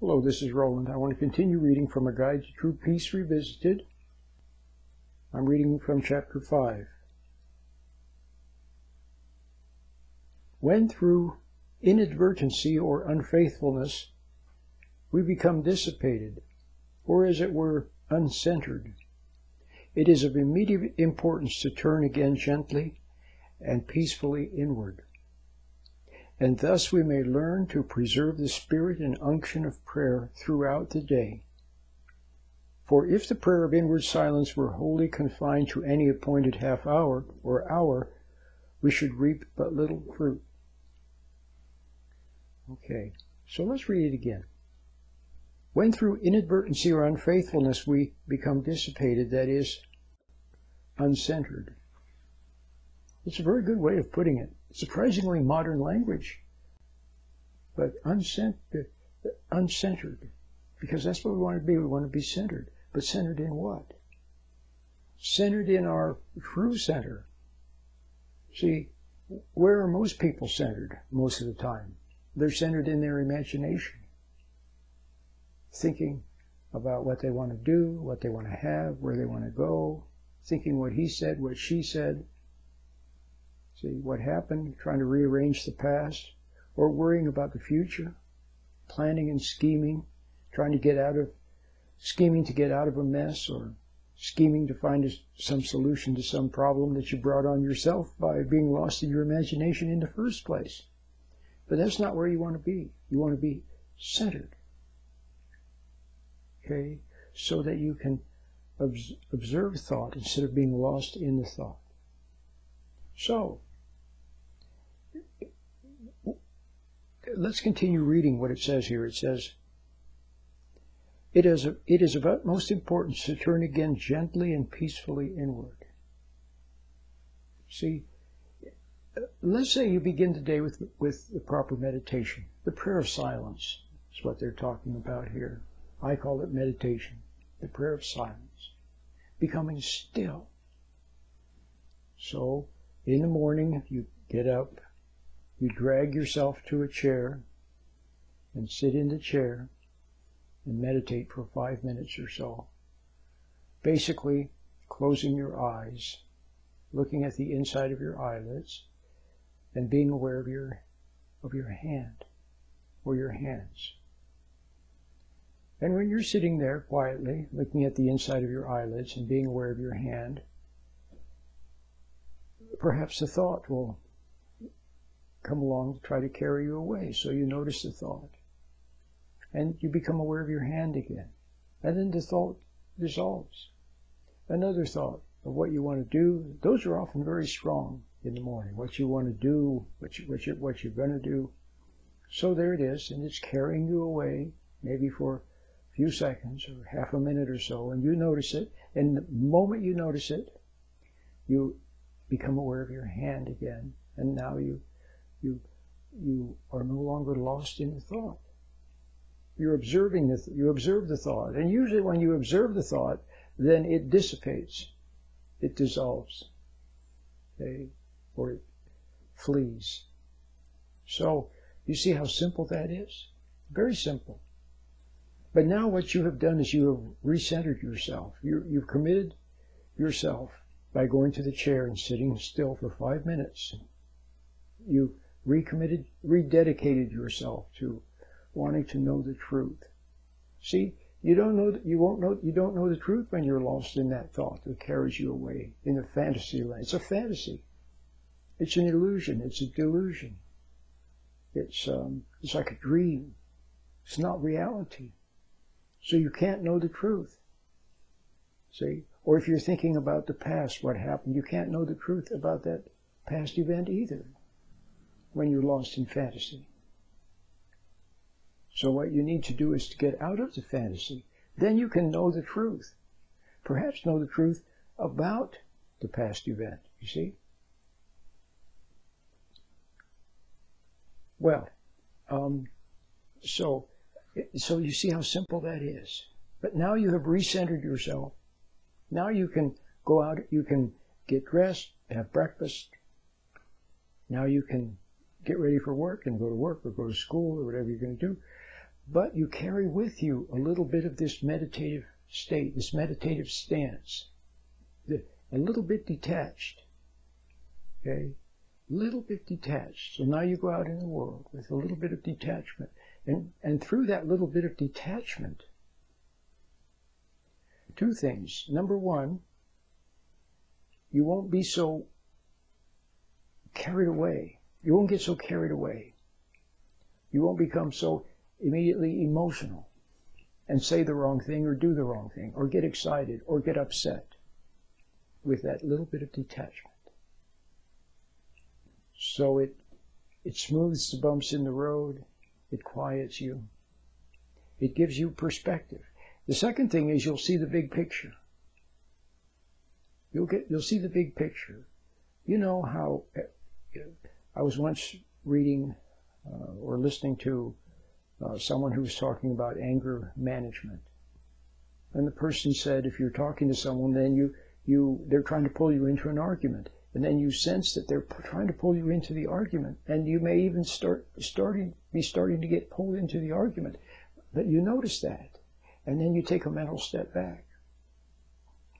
Hello, this is Roland. I want to continue reading from A Guide to True Peace Revisited. I'm reading from chapter 5. When through inadvertency or unfaithfulness we become dissipated, or as it were, uncentered, it is of immediate importance to turn again gently and peacefully inward. And thus we may learn to preserve the spirit and unction of prayer throughout the day. For if the prayer of inward silence were wholly confined to any appointed half hour or hour, we should reap but little fruit. Okay, so let's read it again. When through inadvertency or unfaithfulness we become dissipated, that is, uncentered. It's a very good way of putting it. Surprisingly modern language, but uncentered, uncentered, because that's what we want to be. We want to be centered, but centered in what? Centered in our true center. See, where are most people centered most of the time? They're centered in their imagination, thinking about what they want to do, what they want to have, where they want to go, thinking what he said, what she said. See what happened, trying to rearrange the past, or worrying about the future, planning and scheming, trying to get out of, scheming to get out of a mess, or scheming to find a, some solution to some problem that you brought on yourself by being lost in your imagination in the first place. But that's not where you want to be. You want to be centered. Okay? So that you can observe thought instead of being lost in the thought. So, let's continue reading what it says here. It says, it is, it is of utmost importance to turn again gently and peacefully inward. See, uh, let's say you begin the day with, with the proper meditation. The prayer of silence is what they're talking about here. I call it meditation, the prayer of silence becoming still. So, in the morning, you get up, you drag yourself to a chair, and sit in the chair and meditate for five minutes or so. Basically, closing your eyes, looking at the inside of your eyelids, and being aware of your of your hand or your hands. And when you're sitting there quietly, looking at the inside of your eyelids and being aware of your hand, perhaps a thought will come along to try to carry you away. So you notice the thought. And you become aware of your hand again. And then the thought dissolves. Another thought of what you want to do, those are often very strong in the morning. What you want to do, what, you, what, you, what you're going to do. So there it is, and it's carrying you away, maybe for a few seconds or half a minute or so, and you notice it, and the moment you notice it, you become aware of your hand again, and now you you you are no longer lost in the thought. You're observing the you observe the thought, and usually when you observe the thought, then it dissipates, it dissolves, okay, or it flees. So you see how simple that is. Very simple. But now what you have done is you have recentered yourself. You, you've committed yourself by going to the chair and sitting still for five minutes. You recommitted, rededicated yourself to wanting to know the truth. See, you don't know you won't know you don't know the truth when you're lost in that thought that carries you away in the fantasy land. It's a fantasy. It's an illusion. It's a delusion. It's um, it's like a dream. It's not reality. So you can't know the truth. See? Or if you're thinking about the past, what happened, you can't know the truth about that past event either when you're lost in fantasy. So what you need to do is to get out of the fantasy. Then you can know the truth. Perhaps know the truth about the past event, you see? Well, um, so so you see how simple that is. But now you have recentered yourself. Now you can go out, you can get dressed, have breakfast. Now you can get ready for work and go to work or go to school or whatever you're going to do. but you carry with you a little bit of this meditative state, this meditative stance, a little bit detached. Okay? Little bit detached. So now you go out in the world with a little bit of detachment. And, and through that little bit of detachment, two things. Number one, you won't be so carried away. You won't get so carried away. You won't become so immediately emotional and say the wrong thing or do the wrong thing or get excited or get upset with that little bit of detachment. So it, it smooths the bumps in the road. It quiets you. It gives you perspective. The second thing is you'll see the big picture. You'll get, you'll see the big picture. You know how I was once reading uh, or listening to uh, someone who was talking about anger management. And the person said, if you're talking to someone, then you, you, they're trying to pull you into an argument. And then you sense that they're trying to pull you into the argument. And you may even start, starting, be starting to get pulled into the argument. But you notice that. And then you take a mental step back.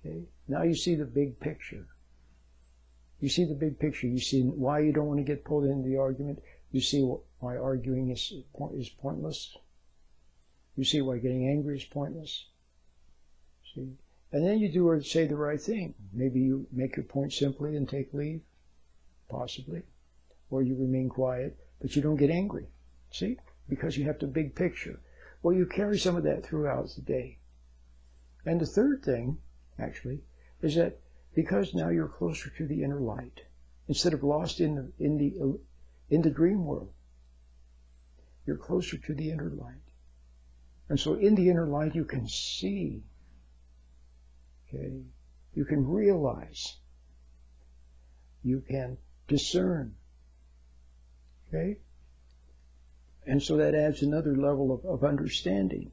Okay? Now you see the big picture. You see the big picture. You see why you don't want to get pulled into the argument. You see why arguing is, is pointless. You see why getting angry is pointless. See? And then you do or say the right thing. Maybe you make your point simply and take leave, possibly. Or you remain quiet, but you don't get angry. See? Because you have the big picture. Well, you carry some of that throughout the day. And the third thing, actually, is that because now you're closer to the inner light, instead of lost in the, in the, in the dream world, you're closer to the inner light. And so in the inner light, you can see, okay, you can realize, you can discern, okay? And so that adds another level of, of understanding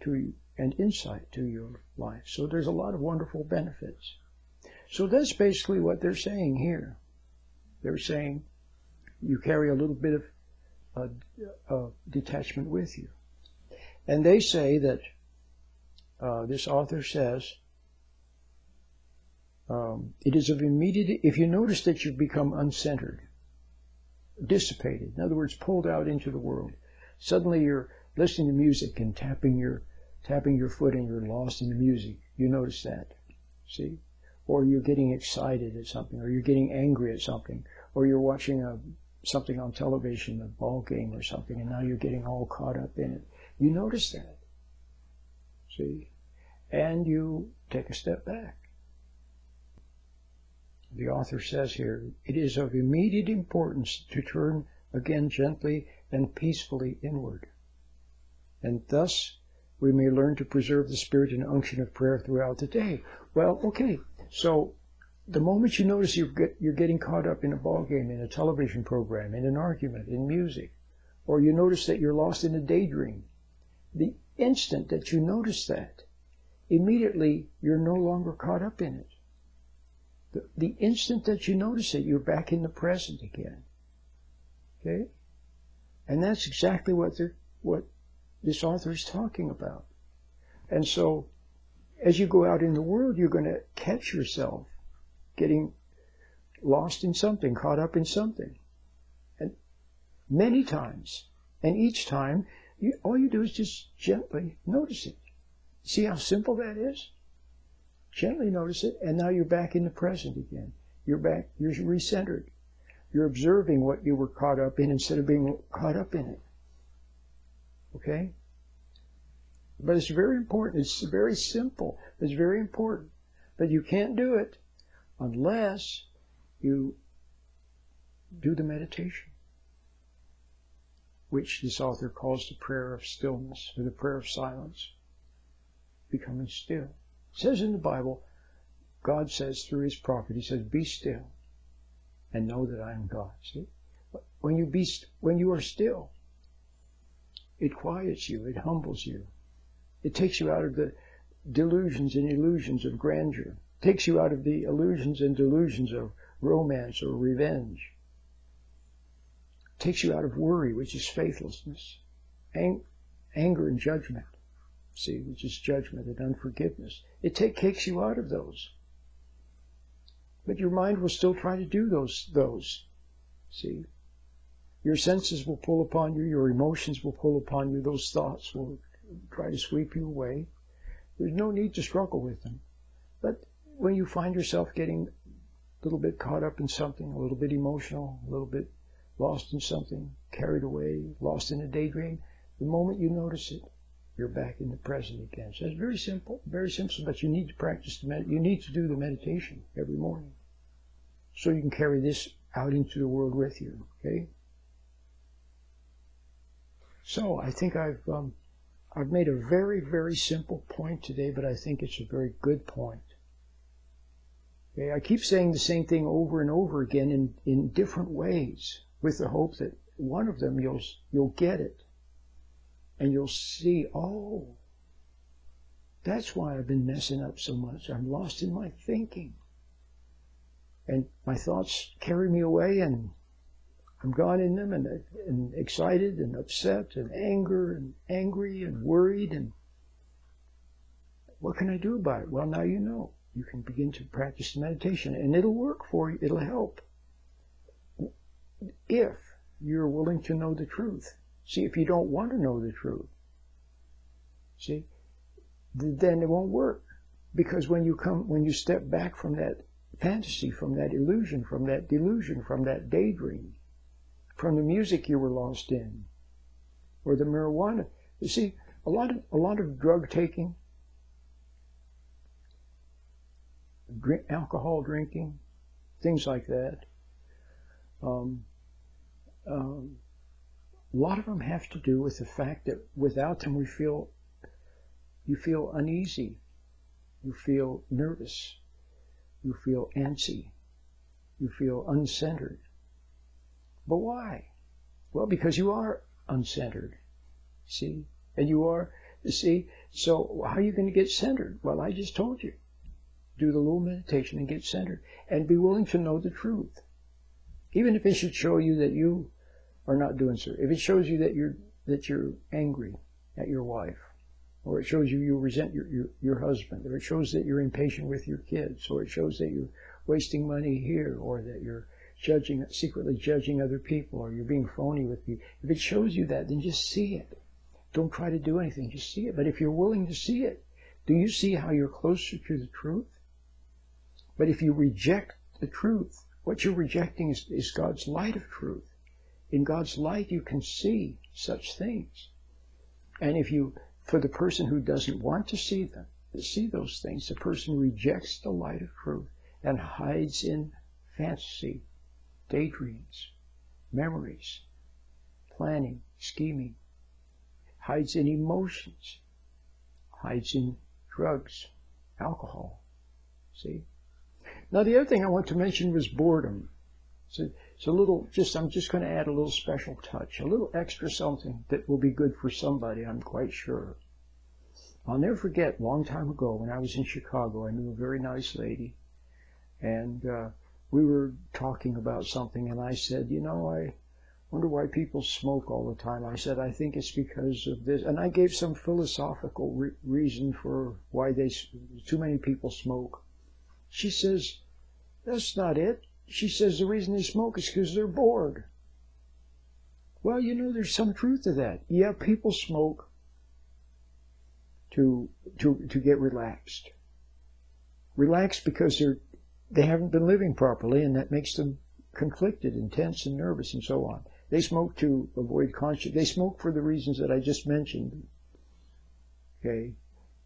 to you and insight to your life. So there's a lot of wonderful benefits. So that's basically what they're saying here. They're saying you carry a little bit of uh, uh, detachment with you. And they say that uh, this author says um, it is of immediate, if you notice that you've become uncentered, dissipated, in other words, pulled out into the world, suddenly you're listening to music and tapping your tapping your foot and you're lost in the music. You notice that. See? Or you're getting excited at something, or you're getting angry at something, or you're watching a something on television, a ball game or something, and now you're getting all caught up in it. You notice that. See? And you take a step back. The author says here, it is of immediate importance to turn again gently and peacefully inward. And thus we may learn to preserve the spirit and unction of prayer throughout the day. Well, okay, so the moment you notice you're, get, you're getting caught up in a ball game, in a television program, in an argument, in music, or you notice that you're lost in a daydream, the instant that you notice that, immediately you're no longer caught up in it. The, the instant that you notice it, you're back in the present again. Okay? And that's exactly what the, what this author is talking about. And so, as you go out in the world, you're going to catch yourself getting lost in something, caught up in something. And many times, and each time, you, all you do is just gently notice it. See how simple that is? Gently notice it, and now you're back in the present again. You're back, you're recentered. You're observing what you were caught up in instead of being caught up in it. Okay? But it's very important. It's very simple. It's very important. But you can't do it unless you do the meditation, which this author calls the prayer of stillness or the prayer of silence, becoming still. It says in the Bible, God says through his prophet, he says, be still and know that I am God. See? When you be, when you are still, it quiets you, it humbles you. It takes you out of the delusions and illusions of grandeur It takes you out of the illusions and delusions of romance or revenge. It Takes you out of worry, which is faithlessness. Ang- anger and judgment. See, which is judgment and unforgiveness. It take, takes you out of those. But your mind will still try to do those, those. See? Your senses will pull upon you, your emotions will pull upon you, those thoughts will try to sweep you away. There's no need to struggle with them. But when you find yourself getting a little bit caught up in something, a little bit emotional, a little bit lost in something, carried away, lost in a daydream, the moment you notice it, you're back in the present again. So it's very simple, very simple, but you need to practice the med- you need to do the meditation every morning. So you can carry this out into the world with you, okay? So I think I've um, I've made a very very simple point today, but I think it's a very good point. Okay, I keep saying the same thing over and over again in, in different ways, with the hope that one of them you'll you'll get it, and you'll see, oh, that's why I've been messing up so much. I'm lost in my thinking, and my thoughts carry me away, and I'm gone in them and, and excited and upset and anger and angry and worried and what can I do about it? Well, now you know. You can begin to practice meditation and it'll work for you. It'll help. If you're willing to know the truth. See, if you don't want to know the truth, see, then it won't work. Because when you come, when you step back from that fantasy, from that illusion, from that delusion, from that daydream, from the music you were lost in, or the marijuana. You see, a lot of a lot of drug taking, drink, alcohol drinking, things like that. Um, um, a lot of them have to do with the fact that without them we feel you feel uneasy, you feel nervous, you feel antsy, you feel uncentered. But why? Well, because you are uncentered. See? And you are, see? So how are you going to get centered? Well, I just told you. Do the little meditation and get centered. And be willing to know the truth. Even if it should show you that you are not doing so. If it shows you that you're, that you're angry at your wife, or it shows you you resent your, your, your husband, or it shows that you're impatient with your kids, or it shows that you're wasting money here, or that you're judging, secretly judging other people, or you're being phony with people. If it shows you that, then just see it. Don't try to do anything, just see it. But if you're willing to see it, do you see how you're closer to the truth? But if you reject the truth, what you're rejecting is, is God's light of truth. In God's light, you can see such things. And if you, for the person who doesn't want to see them, to see those things, the person rejects the light of truth and hides in fantasy, daydreams, memories, planning, scheming, hides in emotions, hides in drugs, alcohol. See? Now the other thing I want to mention was boredom. So it's a little, just, I'm just going to add a little special touch, a little extra something that will be good for somebody, I'm quite sure. I'll never forget, long time ago when I was in Chicago, I knew a very nice lady, and uh, we were talking about something, and I said, you know, I wonder why people smoke all the time. I said, I think it's because of this, and I gave some philosophical re- reason for why they too many people smoke. She says, that's not it. She says the reason they smoke is because they're bored. Well, you know, there's some truth to that. Yeah, people smoke to to to get relaxed. Relaxed because they're they haven't been living properly, and that makes them conflicted and tense and nervous and so on. They smoke to avoid conscious. They smoke for the reasons that I just mentioned. Okay,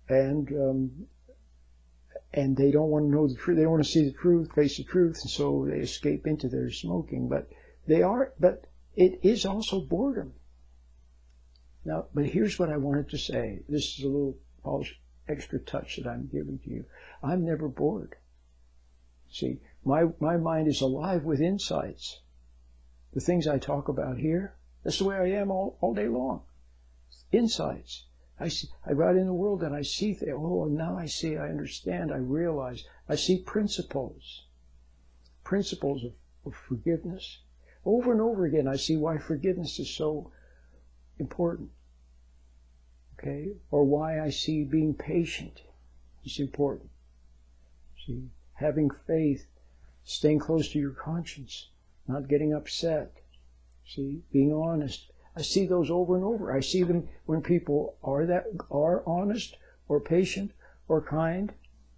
and um, and they don't want to know the truth. They don't want to see the truth, face the truth, and so they escape into their smoking. But they are. But it is also boredom. Now, but here's what I wanted to say. This is a little extra touch that I'm giving to you. I'm never bored. See, my, my mind is alive with insights. The things I talk about here, that's the way I am all, all day long. Insights. I see, I go out in the world and I see, th- oh, now I see, I understand, I realize, I see principles. Principles of, of forgiveness. Over and over again, I see why forgiveness is so important. Okay? Or why I see being patient is important. See, having faith, staying close to your conscience, not getting upset. See, being honest. I see those over and over. I see them when people are that are honest or patient or kind,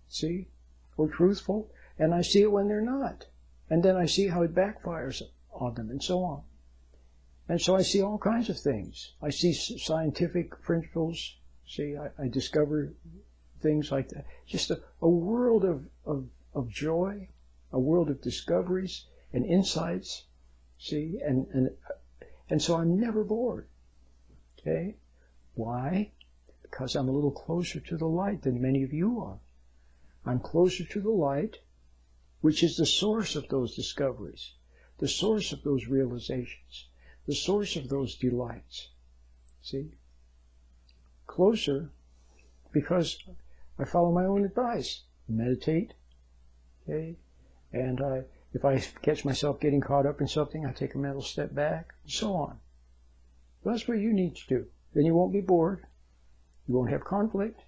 see, or truthful, and I see it when they're not. And then I see how it backfires on them and so on. And so I see all kinds of things. I see scientific principles. See, I, I discover things like that. Just a, a world of, of, of joy, a world of discoveries and insights. See, and, and, and so I'm never bored. Okay? Why? Because I'm a little closer to the light than many of you are. I'm closer to the light, which is the source of those discoveries, the source of those realizations the source of those delights. See? Closer because I follow my own advice. Meditate. Okay? And I, if I catch myself getting caught up in something, I take a mental step back, and so on. That's what you need to do. Then you won't be bored. You won't have conflict.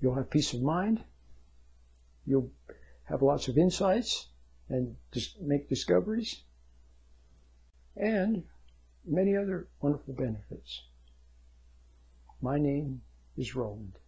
You'll have peace of mind. You'll have lots of insights and just make discoveries and many other wonderful benefits. My name is Roland.